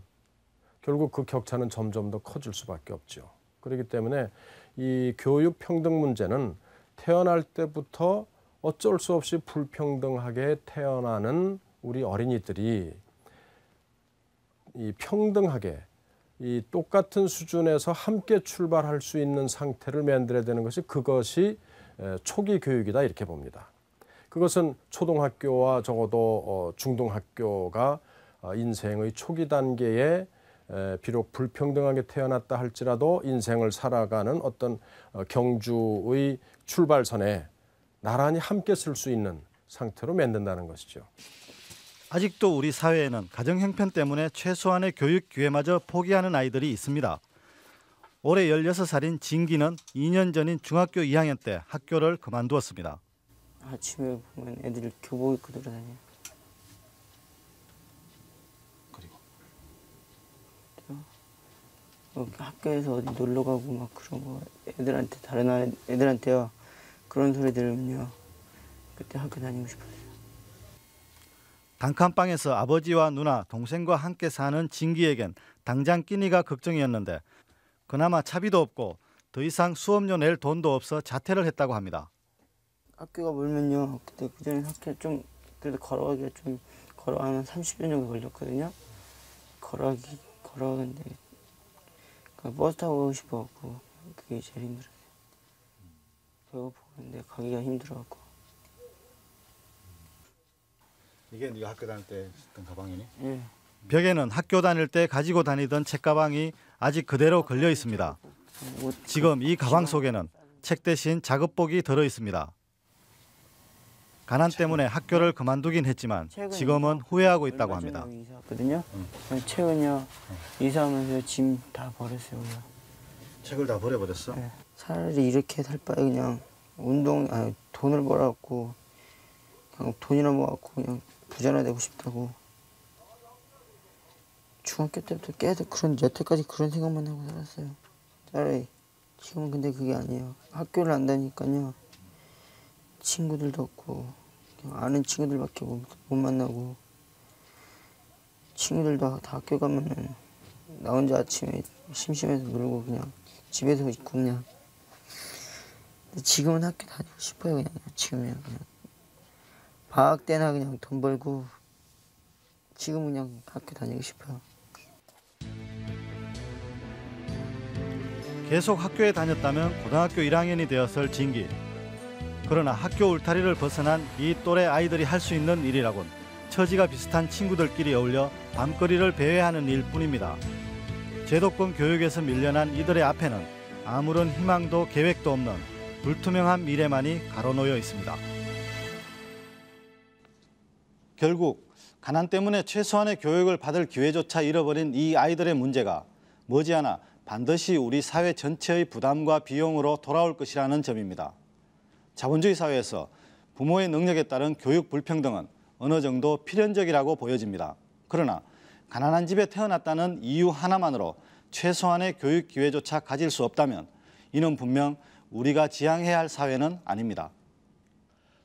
결국 그 격차는 점점 더 커질 수밖에 없죠. 그렇기 때문에 이 교육 평등 문제는 태어날 때부터 어쩔 수 없이 불평등하게 태어나는 우리 어린이들이 이 평등하게 이 똑같은 수준에서 함께 출발할 수 있는 상태를 만들어야 되는 것이 그것이 초기 교육이다 이렇게 봅니다. 그것은 초등학교와 적어도 어, 중등학교가 어, 인생의 초기 단계에 비록 불평등하게 태어났다 할지라도 인생을 살아가는 어떤 어, 경주의 출발선에 나란히 함께 쓸 수 있는 상태로 만든다는 것이죠. 아직도 우리 사회에는 가정 형편 때문에 최소한의 교육 기회마저 포기하는 아이들이 있습니다. 올해 16살인 진기는 2년 전인 중학교 2학년 때 학교를 그만두었습니다. 아침에 보면 애들이 교복 입고 돌아다녀요. 그리고? 어, 학교에서 어디 놀러 가고 막 그런 거 애들한테 다른 아이 애들한테요 그런 소리 들으면요 그때 학교 다니고 싶어요. 단칸방에서 아버지와 누나, 동생과 함께 사는 진기에겐 당장 끼니가 걱정이었는데 그나마 차비도 없고 더 이상 수업료 낼 돈도 없어 자퇴를 했다고 합니다. 학교가 멀면요 그때 그 전에 학교 좀 그래도 걸어가기가 좀 걸어가면 30분 정도 걸렸거든요. 걸어가기 걸어가는데 그 버스 타고 가고 싶어갖고 그게 제일 힘들어요. 배고프는데 가기가 힘들어갖고 이게 네가 학교 다닐 때 썼던 가방이니? 예. 벽에는 학교 다닐 때 가지고 다니던 책가방이 아직 그대로 걸려 있습니다. 지금 이 가방 속에는 책 대신 작업복이 들어 있습니다. 가난 때문에 학교를 그만두긴 했지만 지금은 후회하고 있다고 합니다. 여기 이사 왔거든요. 최근요 이사하면서 짐 다 버렸어요. 그냥. 책을 다 버려버렸어? 네. 차라리 이렇게 살 바에 그냥 운동 아니 돈을 벌어갖고 그냥 돈이나 모아갖고 그냥 부자나 되고 싶다고. 중학교 때부터 계속 그런 여태까지 그런 생각만 하고 살았어요. 차라리 지금은 근데 그게 아니에요. 학교를 안 다니까요. 친구들도 없고 아는 친구들밖에 못, 못 만나고 친구들도 다 학교 가면은 나 혼자 아침에 심심해서 놀고 그냥 집에서 있고 그냥 지금은 학교 다니고 싶어요 그냥 지금이야 그냥 방학 때나 그냥 돈 벌고 지금 그냥 학교 다니고 싶어요. 계속 학교에 다녔다면 고등학교 1학년이 되었을 진기. 그러나 학교 울타리를 벗어난 이 또래 아이들이 할 수 있는 일이라곤 처지가 비슷한 친구들끼리 어울려 밤거리를 배회하는 일뿐입니다. 제도권 교육에서 밀려난 이들의 앞에는 아무런 희망도 계획도 없는 불투명한 미래만이 가로놓여 있습니다. 결국 가난 때문에 최소한의 교육을 받을 기회조차 잃어버린 이 아이들의 문제가 머지않아 반드시 우리 사회 전체의 부담과 비용으로 돌아올 것이라는 점입니다. 자본주의 사회에서 부모의 능력에 따른 교육 불평등은 어느 정도 필연적이라고 보여집니다. 그러나 가난한 집에 태어났다는 이유 하나만으로 최소한의 교육 기회조차 가질 수 없다면 이는 분명 우리가 지향해야 할 사회는 아닙니다.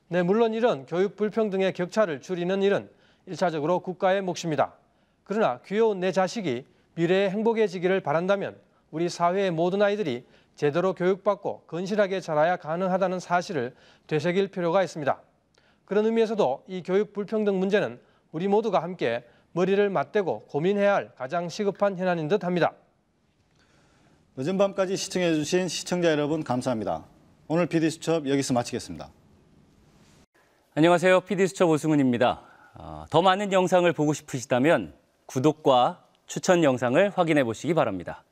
네, 물론 이런 교육 불평등의 격차를 줄이는 일은 일차적으로 국가의 몫입니다. 그러나 귀여운 내 자식이 미래에 행복해지기를 바란다면 우리 사회의 모든 아이들이 제대로 교육받고 건실하게 자라야 가능하다는 사실을 되새길 필요가 있습니다. 그런 의미에서도 이 교육 불평등 문제는 우리 모두가 함께 머리를 맞대고 고민해야 할 가장 시급한 현안인 듯 합니다. 늦은 밤까지 시청해 주신 시청자 여러분 감사합니다. 오늘 PD수첩 여기서 마치겠습니다. 안녕하세요. PD수첩 오승훈입니다. 어, 더 많은 영상을 보고 싶으시다면 구독과 추천 영상을 확인해 보시기 바랍니다.